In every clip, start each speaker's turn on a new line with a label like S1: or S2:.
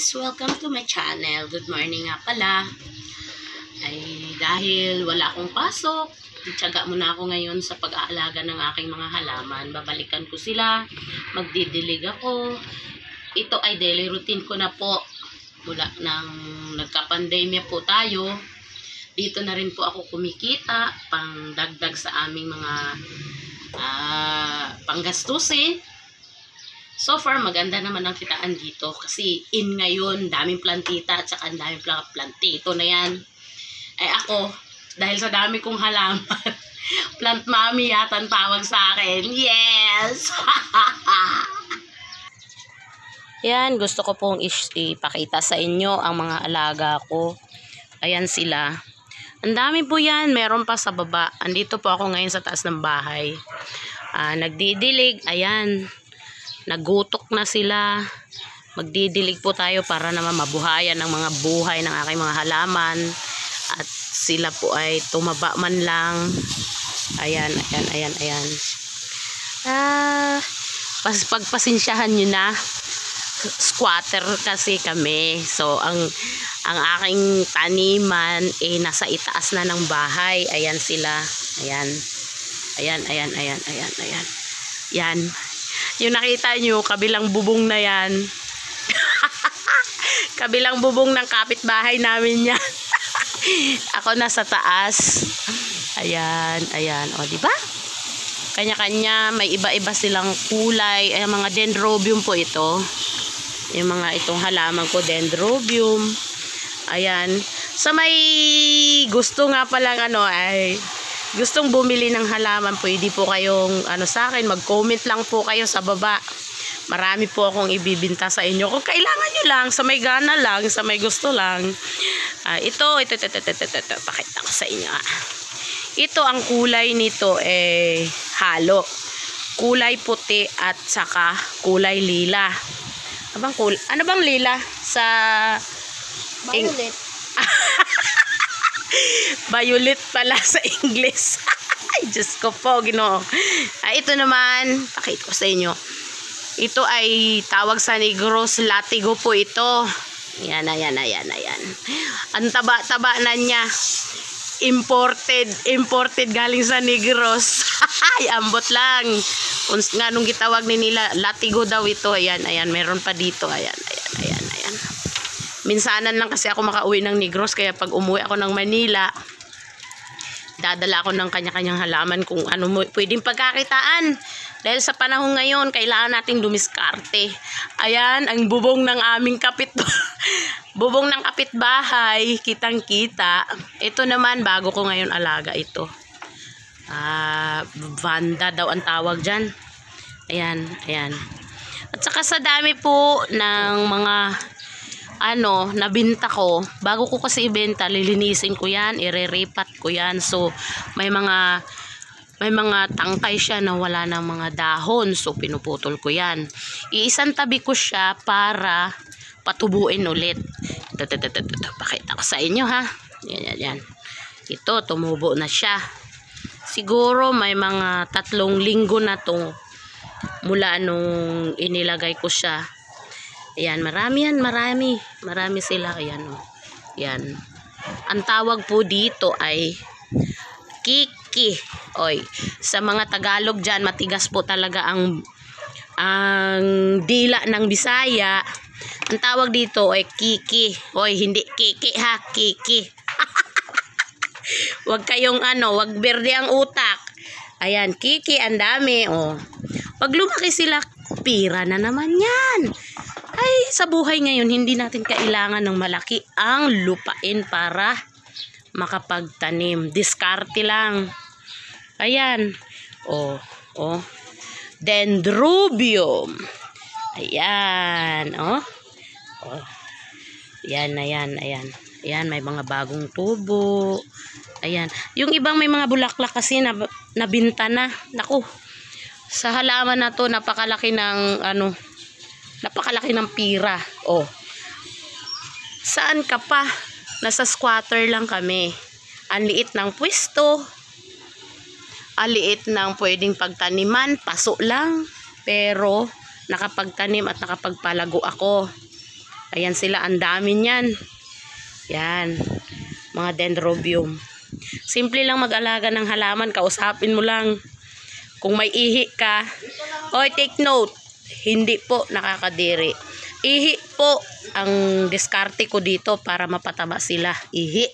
S1: guys! Welcome to my channel. Good morning nga pala. Ay dahil wala akong pasok, tsaga muna ako ngayon sa pag-aalaga ng aking mga halaman. Babalikan ko sila, magdidilig ako. Ito ay daily routine ko na po. Mula nang nagka-pandemya po tayo, dito na rin po ako kumikita pang dagdag sa aming mga ah, panggastusin. So far, maganda naman ang kitaan dito kasi in ngayon, daming plantita at saka daming pla- plantito na yan. Ay ako, dahil sa dami kong halaman, plant mommy yata ang tawag sa akin. Yes! yan, gusto ko pong ipakita sa inyo ang mga alaga ko. Ayan sila. Ang dami po yan, meron pa sa baba. Andito po ako ngayon sa taas ng bahay. Ah, nagdidilig, ayan. Nagutok na sila. Magdidilig po tayo para naman mabuhayan ng mga buhay ng aking mga halaman. At sila po ay tumaba man lang. Ayan, ayan, ayan, ayan. Ah, pas pagpasensyahan nyo na. Squatter kasi kami. So, ang ang aking taniman eh nasa itaas na ng bahay. Ayan sila. Ayan. Ayan, ayan, ayan, ayan, ayan. Yan. Yung nakita nyo, kabilang bubong na yan. kabilang bubong ng kapitbahay namin yan. Ako nasa taas. Ayan, ayan. O, di ba? Kanya-kanya, may iba-iba silang kulay. Ay, mga dendrobium po ito. Yung mga itong halaman ko, dendrobium. Ayan. Sa may gusto nga palang ano, ay gustong bumili ng halaman, pwede po kayong ano sa akin, mag-comment lang po kayo sa baba. Marami po akong ibibinta sa inyo. Kung kailangan nyo lang, sa may gana lang, sa may gusto lang. Ah, ito, ito, ito, ito, ito, ito, ito, pakita ko sa inyo. ah. Ito, ang kulay nito, eh, halo. Kulay puti at saka kulay lila. Abang kul ano bang lila? Sa
S2: Violet.
S1: Violet pala sa English. Ay, Diyos ko po, ginoo. Ah, ito naman, pakita ko sa inyo. Ito ay tawag sa Negros Latigo po ito. Yan, ayan, ayan, ayan. Ang taba-taba na niya. Imported, imported galing sa Negros. Ay, ambot lang. Nga nung gitawag ni nila, Latigo daw ito. Ayan, ayan, meron pa dito. Ayan, ayan, ayan, ayan. Minsanan lang kasi ako makauwi ng Negros kaya pag umuwi ako ng Manila, dadala ako ng kanya-kanyang halaman kung ano mo pwedeng pagkakitaan. Dahil sa panahon ngayon, kailangan nating dumiskarte. Ayan, ang bubong ng aming kapit bubong ng kapitbahay, kitang-kita. Ito naman, bago ko ngayon alaga ito. Ah, Vanda daw ang tawag dyan. Ayan, ayan. At saka sa dami po ng mga ano, nabinta ko, bago ko kasi ibenta, lilinisin ko yan, ireripat ko yan. So, may mga may mga tangkay siya na wala ng mga dahon. So, pinuputol ko yan. Iisang tabi ko siya para patubuin ulit. Ito, ito. Pakita ko sa inyo, ha? Yan, yan, yan. Ito, tumubo na siya. Siguro may mga tatlong linggo na to mula nung inilagay ko siya. Ayan, marami yan, marami. Marami sila. Ayan, oh. Yan. Ang tawag po dito ay kiki. Oy, sa mga Tagalog dyan, matigas po talaga ang ang dila ng Bisaya. Ang tawag dito ay kiki. Oy, hindi kiki ha, kiki. wag kayong ano, wag berde ang utak. Ayan, kiki, ang dami. Oh. Pag lumaki sila, pira na naman yan. Ay, sa buhay ngayon, hindi natin kailangan ng malaki ang lupain para makapagtanim. Diskarte lang. Ayan. Oh, oh. Dendrobium. Ayan, oh. Oh. Ayan, ayan, ayan. Ayan, may mga bagong tubo. Ayan. Yung ibang may mga bulaklak kasi na, nabinta na. Naku. Sa halaman na to, napakalaki ng ano, napakalaki ng pira. Oh. Saan ka pa? Nasa squatter lang kami. Ang liit ng pwesto. Ang liit ng pwedeng pagtaniman. Paso lang. Pero, nakapagtanim at nakapagpalago ako. Ayan sila, ang dami niyan. Yan, mga dendrobium. Simple lang mag-alaga ng halaman, kausapin mo lang. Kung may ihi ka, oy take note, hindi po nakakadiri. Ihi po ang diskarte ko dito para mapataba sila. Ihi.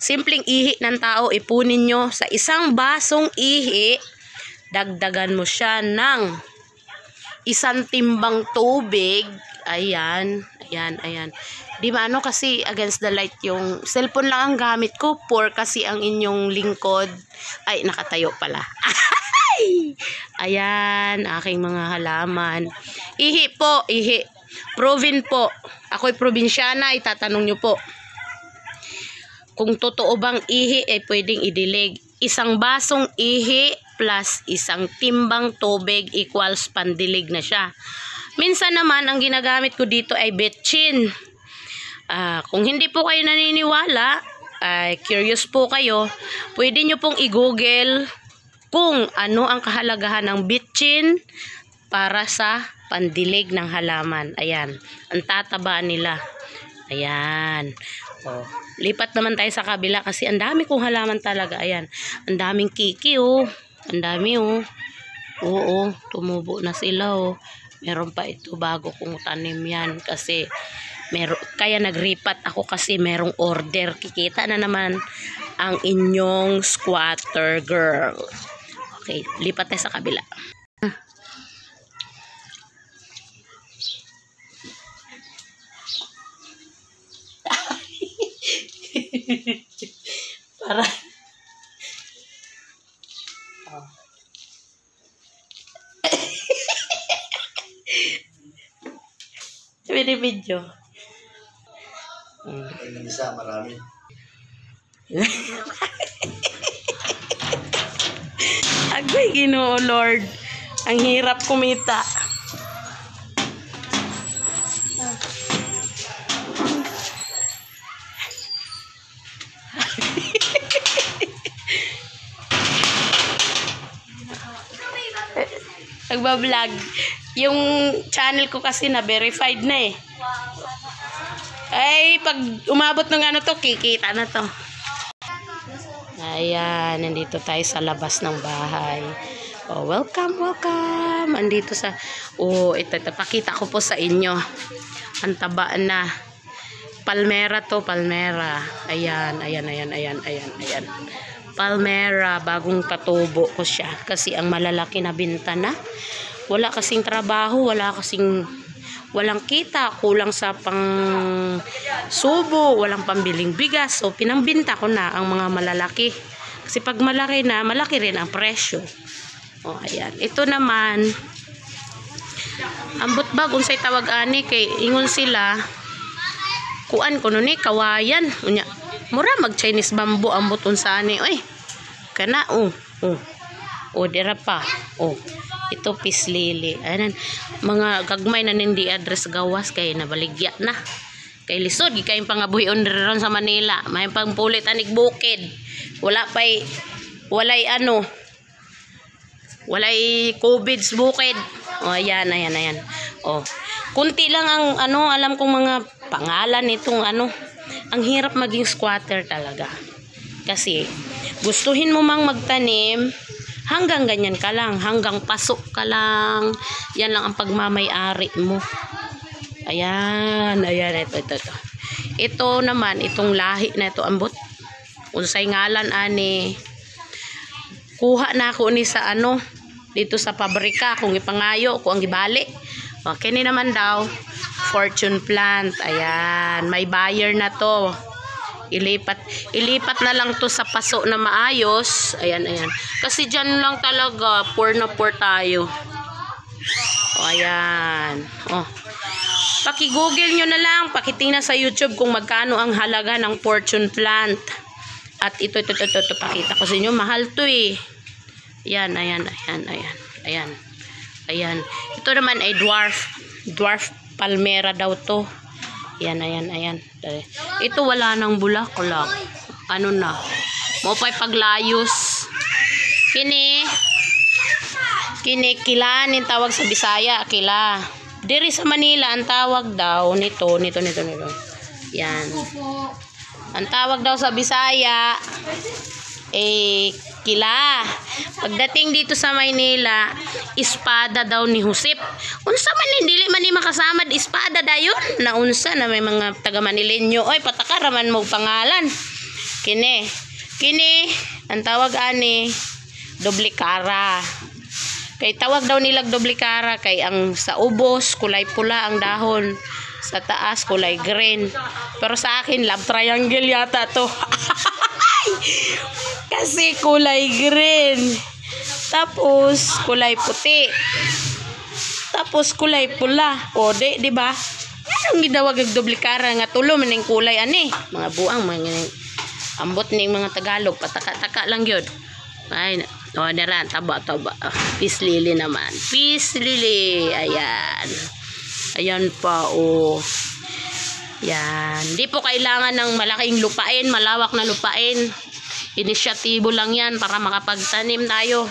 S1: Simpleng ihi ng tao, ipunin nyo sa isang basong ihi, dagdagan mo siya ng isang timbang tubig. Ayan, ayan, ayan. Di ba ano kasi against the light yung cellphone lang ang gamit ko. Poor kasi ang inyong lingkod. Ay, nakatayo pala. Ay! Ayan, aking mga halaman. Ihi po, ihi. Proven po. Ako'y probinsyana, itatanong nyo po. Kung totoo bang ihi, eh pwedeng idilig. Isang basong ihi plus isang timbang tubig equals pandilig na siya. Minsan naman, ang ginagamit ko dito ay betchin. Ah, kung hindi po kayo naniniwala, ay curious po kayo, pwede nyo pong i-google kung ano ang kahalagahan ng bitchin para sa pandilig ng halaman. Ayan, ang tataba nila. Ayan. Oh, lipat naman tayo sa kabila kasi ang dami kong halaman talaga. Ayan, ang daming kiki oh. Ang dami oh. Oo, tumubo na sila oh. Meron pa ito bago kong tanim yan kasi meron, kaya nagripat ako kasi merong order. Kikita na naman ang inyong squatter girl. Okay, lipat tayo sa kabila. Para Oh. Sabi video. Mm.
S3: Yung isa, marami.
S1: Agay, ginoo, Lord. Ang hirap kumita. Nagbablog. Yung channel ko kasi na-verified na eh. Ay, pag umabot ng ano to, kikita na to. Ayan, nandito tayo sa labas ng bahay. Oh, welcome, welcome. Andito sa, oh, ito, ito, pakita ko po sa inyo. Ang taba na. Palmera to, palmera. Ayan, ayan, ayan, ayan, ayan, ayan. Palmera, bagong patubo ko siya. Kasi ang malalaki na binta na. Wala kasing trabaho, wala kasing walang kita, kulang sa pang subo, walang pambiling bigas. So, pinambinta ko na ang mga malalaki. Kasi pag malaki na, malaki rin ang presyo. O, ayan. Ito naman, ambot bag, unsay tawag ani, kay ingon sila, kuan ko eh, kawayan. Unya, mura mag Chinese bamboo, ambot unsa ani. Oy, kana, oh, oh. O, dira pa. O, ito pislili. Ayan, mga gagmay na hindi address gawas kay nabaligya na. Kay lisod, kay pangabuhi on ron sa Manila. May pangpulit anik bukid. Wala pa'y, walay ano, walay COVID bukid. O, ayan, ayan, ayan. O, kunti lang ang, ano, alam kong mga pangalan nitong, ano, ang hirap maging squatter talaga. Kasi, gustuhin mo mang magtanim, hanggang ganyan ka lang, hanggang pasok ka lang, yan lang ang pagmamay-ari mo. Ayan, ayan, ito, ito, ito. Ito naman, itong lahi na ito, ambot. Unsay ngalan, ani. Kuha na ako ni sa ano, dito sa pabrika, kung ipangayo, kung ang gibali. Okay ni naman daw, fortune plant. Ayan, may buyer na to. Ilipat, ilipat na lang to sa paso na maayos. Ayan, ayan. Kasi dyan lang talaga, poor na poor tayo. O, ayan. O. Paki-google nyo na lang, pakitingnan sa YouTube kung magkano ang halaga ng fortune plant. At ito, ito, ito, ito, ito, pakita ko sa inyo. Mahal to eh. Ayan, ayan, ayan, ayan. Ayan. Ayan. Ito naman ay dwarf. Dwarf palmera daw to. Ayan, ayan, ayan. Ito wala nang bulaklak. Ano na? Mo pa'y paglayos. Kini. Kini kila nin sa Bisaya, kila. Diri sa Manila, ang tawag daw nito, nito, nito, nito. Yan. Ang tawag daw sa Bisaya, eh, kila. Pagdating dito sa Maynila, espada daw ni Husip. Unsa man ni dili man ni makasama espada dayon. Naunsa na may mga taga Manilenyo. Oy, pataka raman mo pangalan. Kini. Kini, ang tawag ani, doble cara. Kay tawag daw nilag doble cara kay ang sa ubos kulay pula ang dahon. Sa taas kulay green. Pero sa akin love triangle yata to. Kasi kulay green. Tapos kulay puti. Tapos kulay pula. O di, di ba? Anong gidawag ang doble cara nga tulo maning kulay ani? Mga buang mga ambot ning mga Tagalog pataka-taka lang yun. Ay, o naran, taba, taba. Peace lily naman. Peace lily. Ayan. Ayan pa, oh. Yan. Hindi po kailangan ng malaking lupain, malawak na lupain. Inisyatibo lang yan para makapagtanim tayo.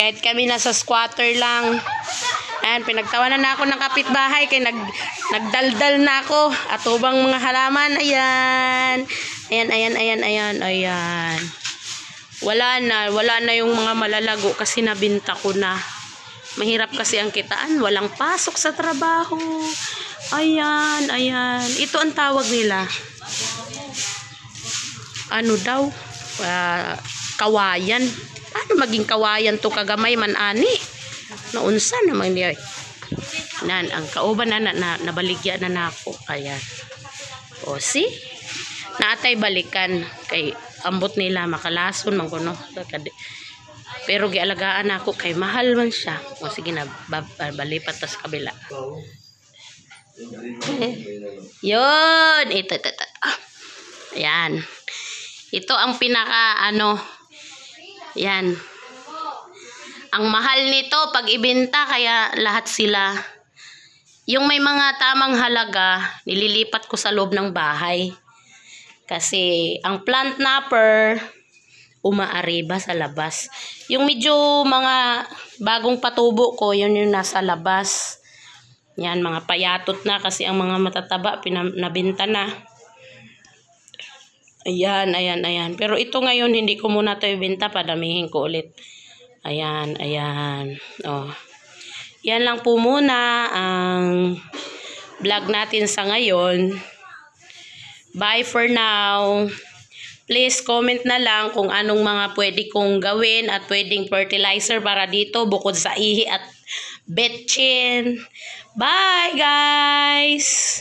S1: Kahit kami nasa squatter lang. Ayan, pinagtawanan na ako ng kapitbahay kay nag, nagdaldal na ako. At ubang mga halaman. Ayan. Ayan, ayan, ayan, ayan, ayan. Wala na, wala na yung mga malalago kasi nabinta ko na. Mahirap kasi ang kitaan, walang pasok sa trabaho. Ayan, ayan. Ito ang tawag nila. Ano daw? Ah, kawayan. Ano maging kawayan to kagamay man ani? Naunsa naman niya. Nan, ang kauban na, na, na nabaligya na nako. Ayan. O, see? Naatay balikan kay ambot nila makalason man kuno. Pero gialagaan ako kay mahal man siya. O sige na ba- balipat tas kabila. Eh, Yun, ito, ito, ito. Ah. Ayan. Ito ang pinaka ano. Yan. Ang mahal nito pag ibenta kaya lahat sila yung may mga tamang halaga, nililipat ko sa loob ng bahay. Kasi ang plant napper, umaariba sa labas. Yung medyo mga bagong patubo ko, yun yung nasa labas. Yan, mga payatot na kasi ang mga matataba, pinam- nabinta na. Ayan, ayan, ayan. Pero ito ngayon, hindi ko muna ito ibenta, padamihin ko ulit. Ayan, ayan. Oh. Yan lang po muna ang vlog natin sa ngayon. Bye for now. Please comment na lang kung anong mga pwede kong gawin at pwedeng fertilizer para dito bukod sa ihi at betchin. Bye guys!